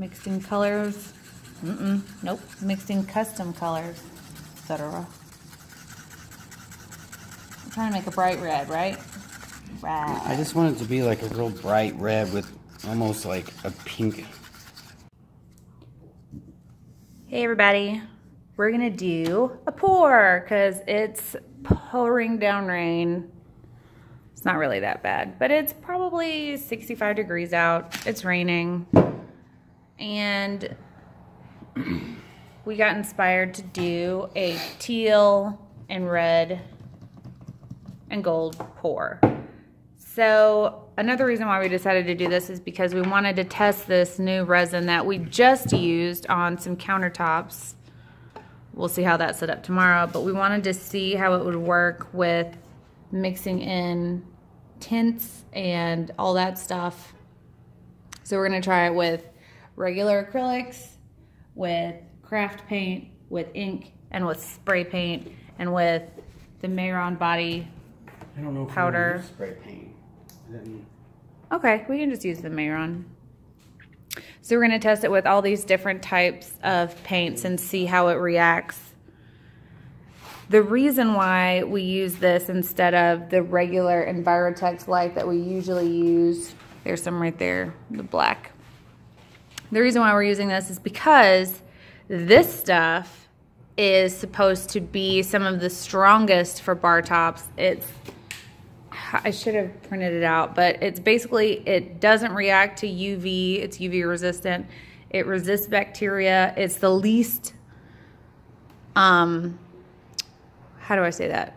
Mixed in colors. Mm-mm. Nope. Mixed in custom colors, etc. I'm trying to make a bright red, right? Red. I just want it to be like a real bright red with almost like a pink. Hey everybody. We're gonna do a pour because it's pouring down rain. It's not really that bad, but it's probably 65 degrees out. It's raining. And we got inspired to do a teal and red and gold pour. So another reason why we decided to do this is because we wanted to test this new resin that we just used on some countertops. We'll see how that's set up tomorrow, but we wanted to see how it would work with mixing in tints and all that stuff. So we're gonna try it with regular acrylics, with craft paint, with ink, and with spray paint, and with the Mehron body I don't know Powder. spray paint. Then Okay, we can just use the Mehron. So we're going to test it with all these different types of paints and see how it reacts. The reason why we use this instead of the regular EnviroTex Lite that we usually use, there's some right there, the black. The reason why we're using this is because this stuff is supposed to be some of the strongest for bar tops. It's I should have printed it out, but it's basically, it doesn't react to UV. It's UV resistant. It resists bacteria. It's the least, um, how do I say that?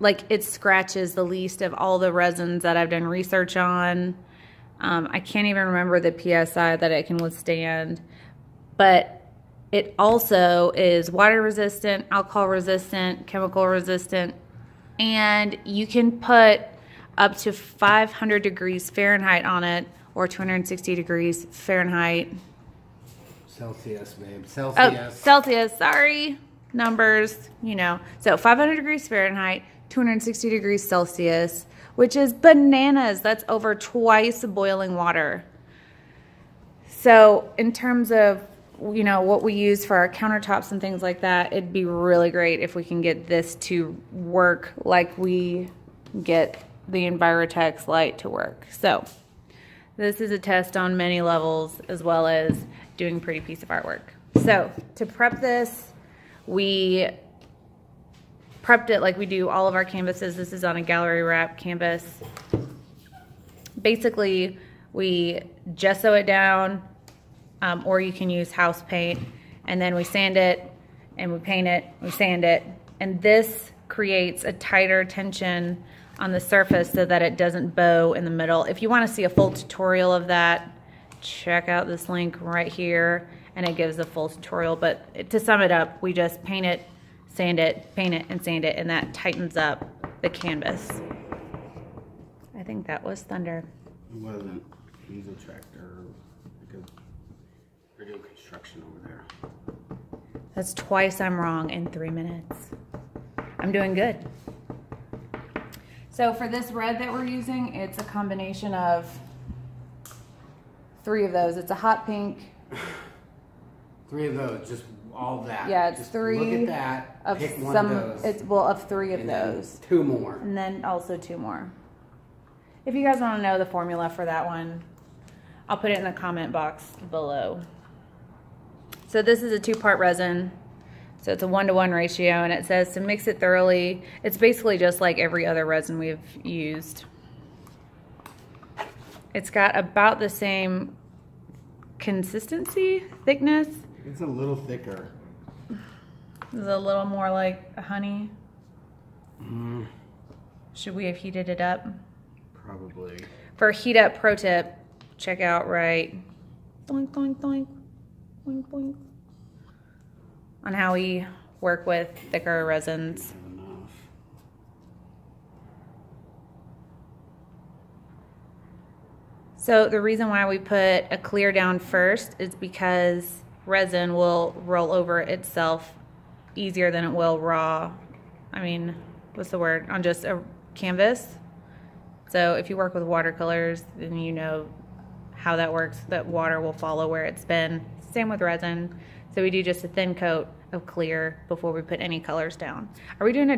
Like it scratches the least of all the resins that I've done research on. Um, I can't even remember the PSI that it can withstand, but it also is water resistant, alcohol resistant, chemical resistant, and you can put up to 500 degrees Fahrenheit on it or 260 degrees Fahrenheit. Celsius, babe. Celsius. Oh, Celsius. Celsius, sorry. Numbers, you know. So 500 degrees Fahrenheit, 260 degrees Celsius, which is bananas. That's over twice boiling water. So, in terms of you know what we use for our countertops and things like that, it'd be really great if we can get this to work like we get the EnviroTex Lite to work. So, this is a test on many levels as well as doing a pretty piece of artwork. So, to prep this, we prepped it like we do all of our canvases. This is on a gallery wrap canvas. Basically, we gesso it down, um, or you can use house paint, and then we sand it, and we paint it, we sand it, and this creates a tighter tension on the surface so that it doesn't bow in the middle. If you want to see a full tutorial of that, check out this link right here, and it gives a full tutorial, but to sum it up, we just paint it, sand it, paint it, and sand it, and that tightens up the canvas. I think that was thunder. It wasn't. He's a tractor. We're doing construction over there. That's twice I'm wrong in three minutes. I'm doing good. So for this red that we're using, it's a combination of three of those. It's a hot pink Three of those, just all that. Yeah, it's Just three Look at that. Of pick one some. of those. It's well of three of and then those, Two more. and then also two more. If you guys want to know the formula for that one, I'll put it in the comment box below. So this is a two-part resin. So it's a one-to-one ratio, and it says to mix it thoroughly. It's basically just like every other resin we've used. It's got about the same consistency, thickness. It's a little thicker. It's a little more like honey. Mm, Should we have heated it up? probably. For a heat up pro tip, check out right. Doink, doink, doink. Boink, boink. On how we work with thicker resins. So the reason why we put a clear down first is because resin will roll over itself easier than it will raw. I mean, what's the word? On just a canvas. So if you work with watercolors, then you know how that works, that water will follow where it's been. Same with resin. So we do just a thin coat of clear before we put any colors down. Are we doing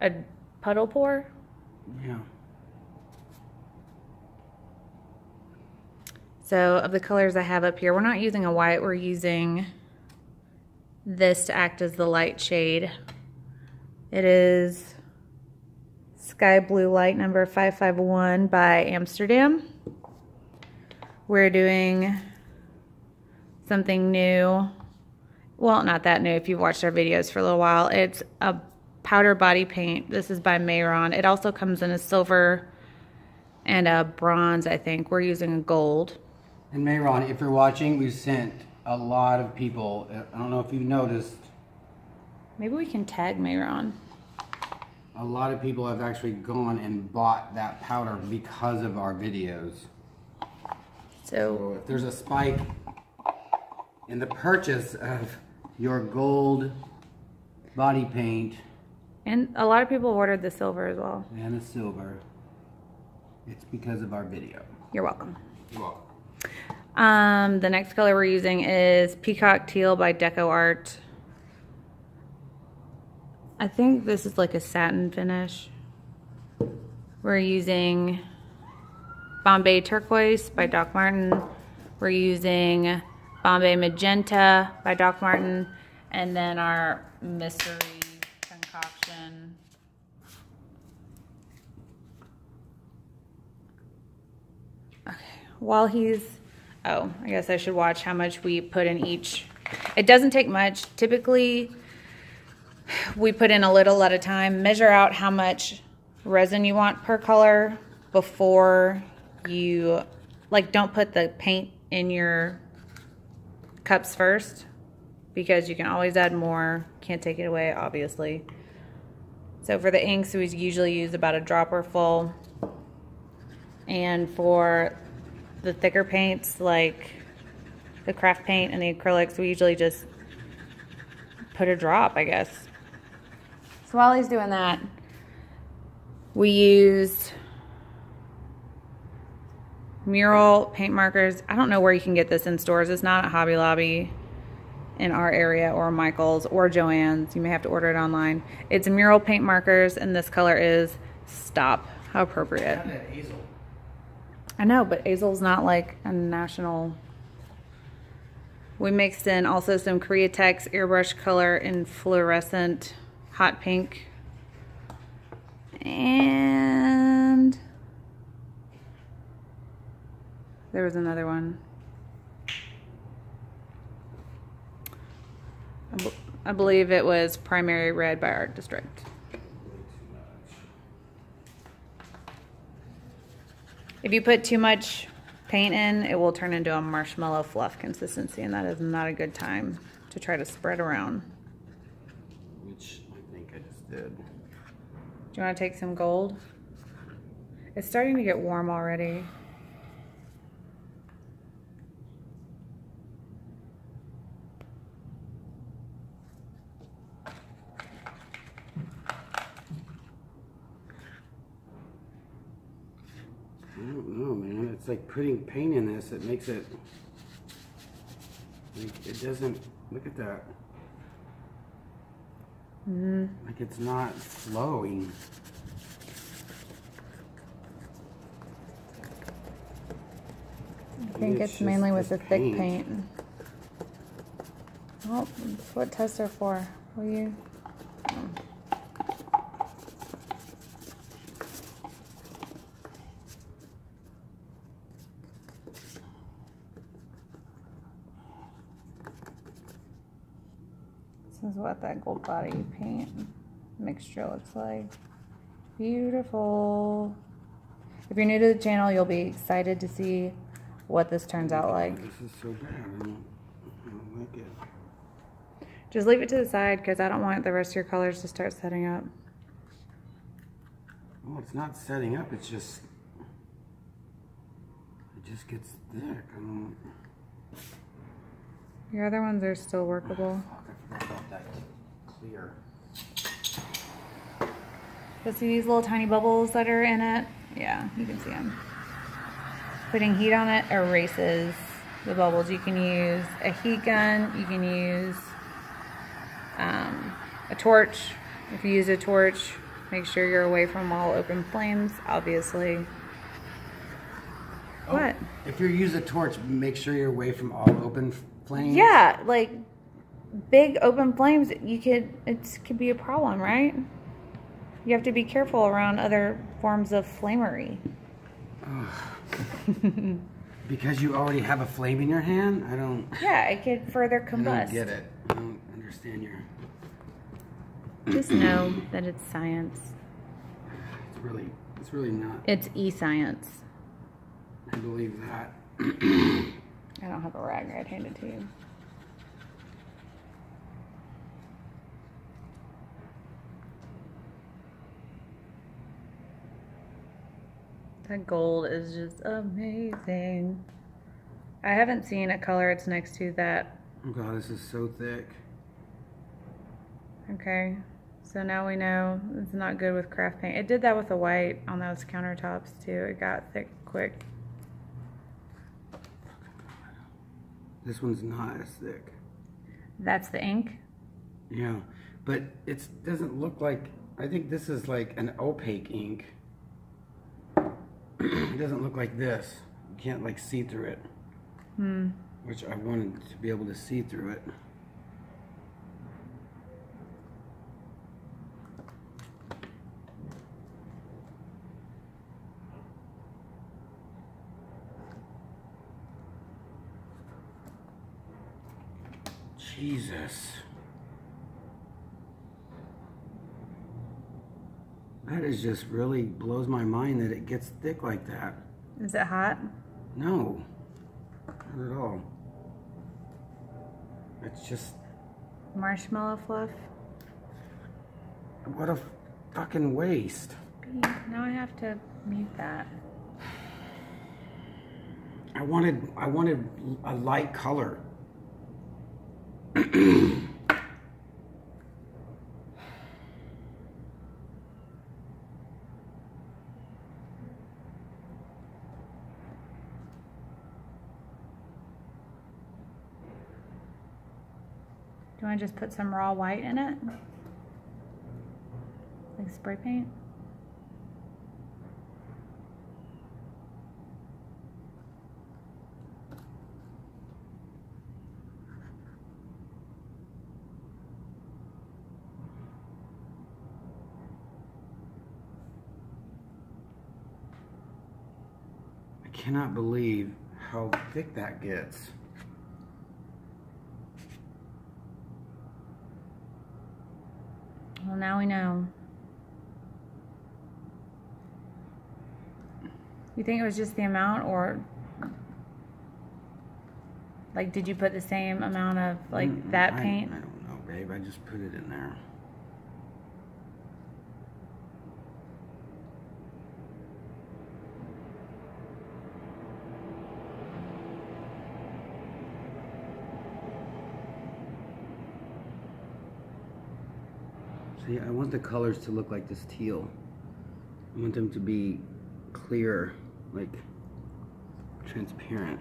a, a puddle pour? Yeah. So of the colors I have up here, we're not using a white, we're using this to act as the light shade. It is Sky Blue Light number 551 by Amsterdam. We're doing something new. Well, not that new if you've watched our videos for a little while. It's a powder body paint. This is by Mehron. It also comes in a silver and a bronze, I think. We're using gold. And Mehron, if you're watching, we sent a lot of people. Uh, I don't know if you've noticed. Maybe we can tag Mehron. A lot of people have actually gone and bought that powder because of our videos. So, So if there's a spike in the purchase of your gold body paint and a lot of people ordered the silver as well. and the silver, it's because of our video. You're welcome. You're welcome. Um, the next color we're using is Peacock Teal by Deco Art. I think this is like a satin finish. We're using Bombay Turquoise by Doc Martin. We're using Bombay Magenta by Doc Martin. And then our mystery concoction. Okay, while he's, oh, I guess I should watch how much we put in each. It doesn't take much. Typically, we put in a little at a time. Measure out how much resin you want per color before you, like, don't put the paint in your cups first because you can always add more. Can't take it away, obviously. So for the inks, we usually use about a dropper full. And for the thicker paints, like the craft paint and the acrylics, we usually just put a drop, I guess. So while he's doing that, we used mural paint markers. I don't know where you can get this in stores. It's not at Hobby Lobby in our area or Michael's or Joann's. You may have to order it online. It's mural paint markers and this color is Stop. How appropriate. I know, but Asel's not like a national. We mixed in also some Createx airbrush color in fluorescent hot pink. And there was another one. I, believe it was Primary Red by Art District. If you put too much paint in, it will turn into a marshmallow fluff consistency, and that is not a good time to try to spread around. Which I think I just did. Do you want to take some gold? It's starting to get warm already. I don't know, man. It's like putting paint in this. It makes it. Like, it doesn't. Look at that. Mm, Like it's not flowing. I think It's it's mainly with the the thick paint. paint. Well, that's what tests are for. Will you? That gold body paint mixture looks like. Beautiful. If you're new to the channel, you'll be excited to see what this turns out like. This is so bad. I don't, I don't like it. Just leave it to the side because I don't want the rest of your colors to start setting up. Well, it's not setting up. It's just. It just gets thick. I don't. Your other ones are still workable. Oh, fuck, clear. But see these little tiny bubbles that are in it? Yeah, you can see them. putting heat on it erases the bubbles. You can use a heat gun, you can use um, a torch. If you use a torch, make sure you're away from all open flames, obviously. Oh, What? If you use a torch, make sure you're away from all open flames. Yeah, like big open flames, you could it could be a problem, right? You have to be careful around other forms of flamery. Because you already have a flame in your hand? I don't, Yeah, it could further I combust. don't get it. I don't understand your. Just know that it's science. It's really, it's really not. It's e-science. I believe that. I don't have a rag. I'd hand it to you. That gold is just amazing. I haven't seen a color it's next to that. Oh god, this is so thick. Okay, so now we know it's not good with craft paint. It did that with the white on those countertops too. It got thick quick. This one's not as thick. That's the ink. Yeah, but it doesn't look like. I think this is like an opaque ink. It doesn't look like this. You can't like see through it. Hmm. Which I wanted to be able to see through it. Jesus. That is just really blows my mind that it gets thick like that. Is it hot? No, not at all. It's just, Marshmallow fluff. what a fucking waste. Now I have to mute that. I wanted, I wanted a light color. to just put some raw white in it? Like spray paint? I cannot believe how thick that gets. Well, now we know. You think it was just the amount, or like, did you put the same amount of like Mm, that I- paint? I don't know, babe. I just put it in there. See, I want the colors to look like this teal. I want them to be clear, like transparent.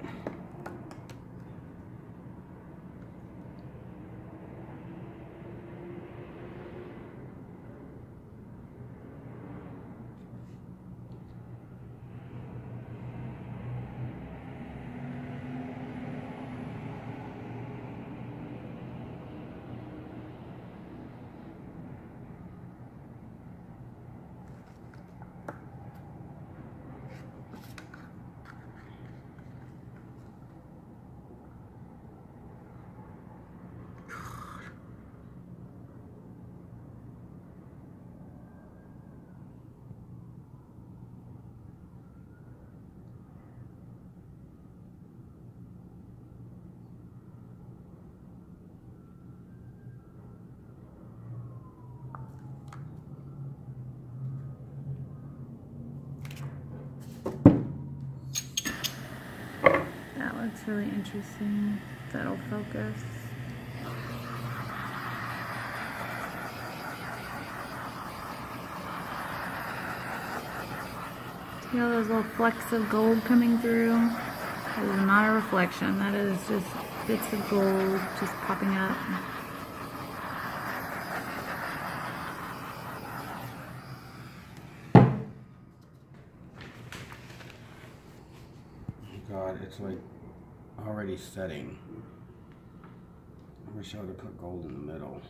That looks really interesting. That'll focus. See all those little flecks of gold coming through? That is not a reflection. That is just bits of gold just popping up. God, it's like already setting. I wish I would have put gold in the middle.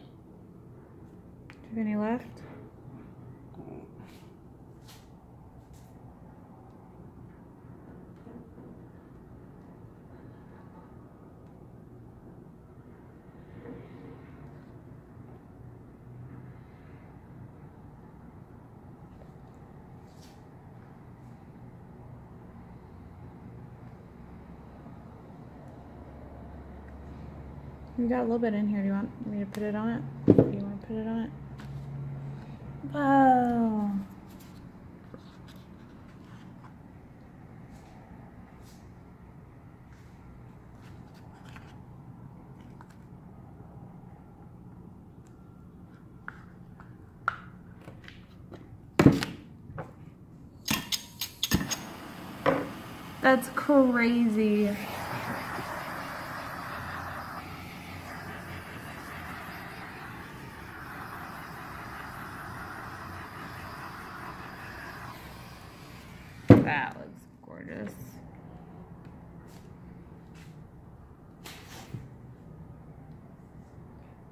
Do you have any left? We got a little bit in here. Do you want me to put it on it? Do you want to put it on it? Whoa. That's crazy. That looks gorgeous.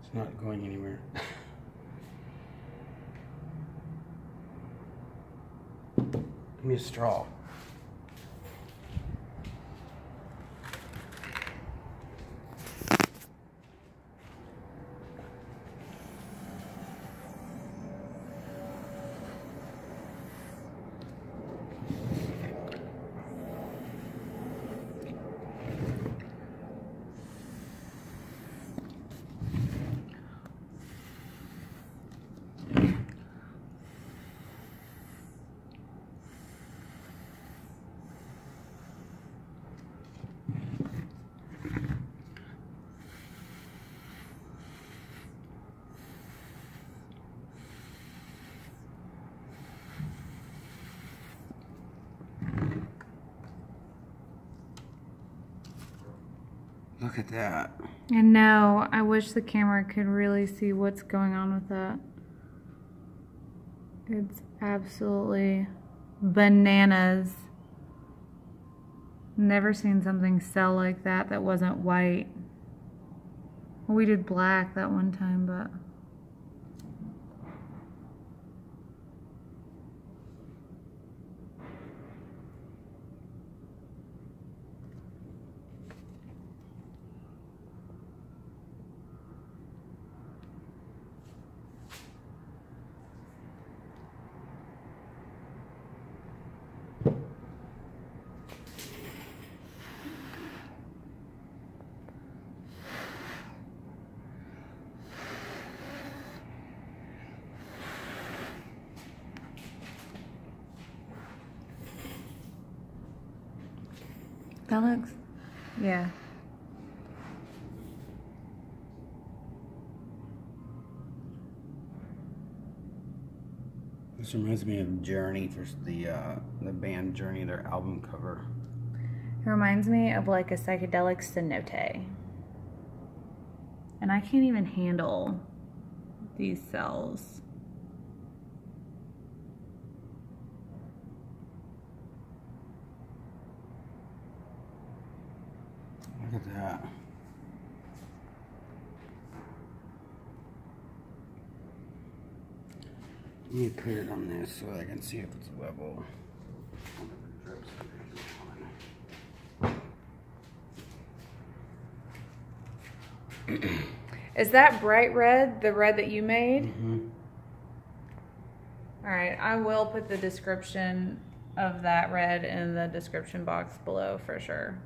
It's not going anywhere. Give me a straw. Look at that. I know. I wish the camera could really see what's going on with that. It's absolutely bananas. Never seen something sell like that that wasn't white. We did black that one time, but. That looks, yeah. This reminds me of Journey for the uh, the band Journey, their album cover. It reminds me of like a psychedelic cenote. And I can't even handle these cells. Look at that. Let me put it on this so I can see if it's level. Is that bright red, the red that you made? Mm-hmm. All right, I will put the description of that red in the description box below for sure.